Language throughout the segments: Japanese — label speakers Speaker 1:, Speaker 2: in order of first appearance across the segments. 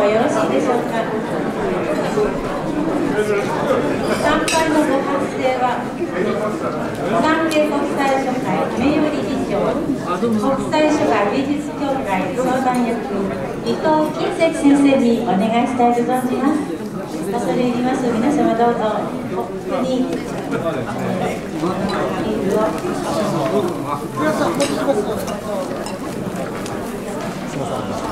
Speaker 1: はよろしいでしょうか参拝のご発声は産経国際書会名誉理事長国際書会美術協会相談役伊藤金石先生にお願いしたいと存じます恐れ入ります皆様どうぞコップにビール
Speaker 2: 皆様こん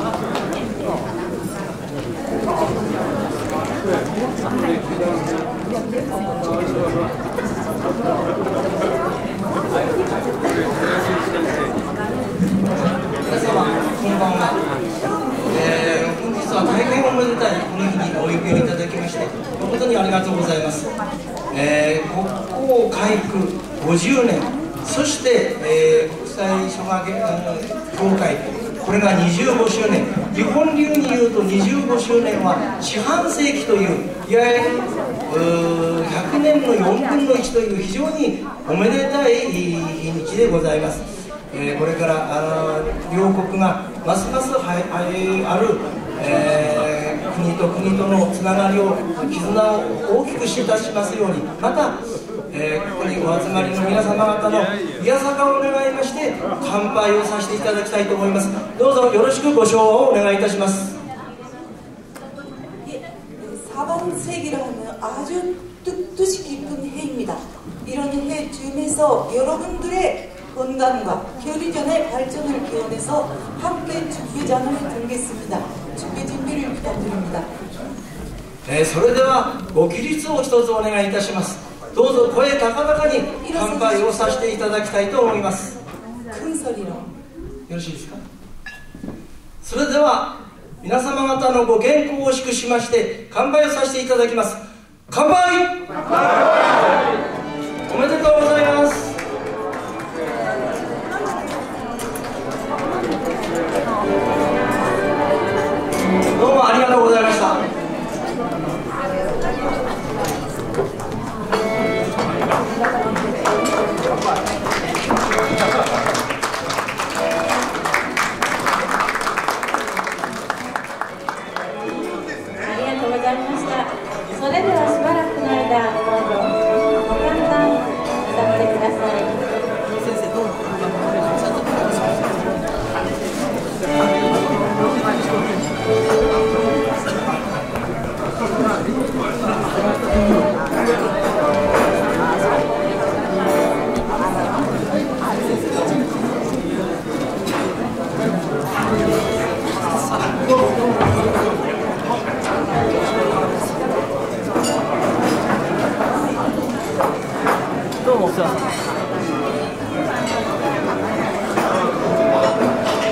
Speaker 2: 50年そして、えー、国際書画協会これが25周年。日本流に言うと25周年は四半世紀といういわゆる100年の4分の1という非常におめでたい日にちでございますえー、これからあの両国がますますはある、えー、国と国とのつながりを絆を大きくしいたしますようにまた、えー、ここにお集まりの皆様方のいやさかを願いまして乾杯をさせていただきたいと思いますどうぞよろしくご唱和をお願いいたします
Speaker 3: 4번 세기라는 아주 뜻이 깊은 해입니다. 이런 해 중에서 여러분들의 건강과 결의전의 발전을 기원해서 함께 축배장을 들겠습니다. 축배 준비를 부탁드립니다.
Speaker 2: それではご起立を一つお願いいたしますどうぞ声高々に乾杯をさせていただきたいと思います큰
Speaker 3: 소리로
Speaker 2: よろしいですかそれでは皆様方のご健康を祝しまして乾杯をさせていただきます 乾杯！おめでとうございます。どうもありがとうございました。
Speaker 4: 광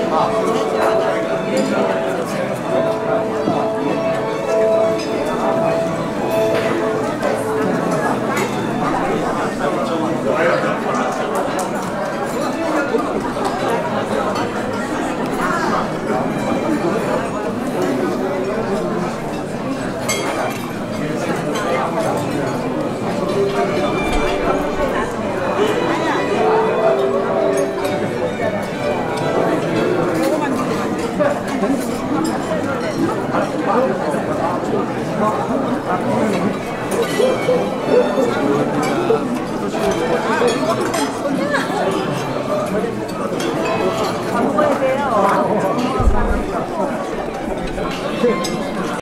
Speaker 4: ああ。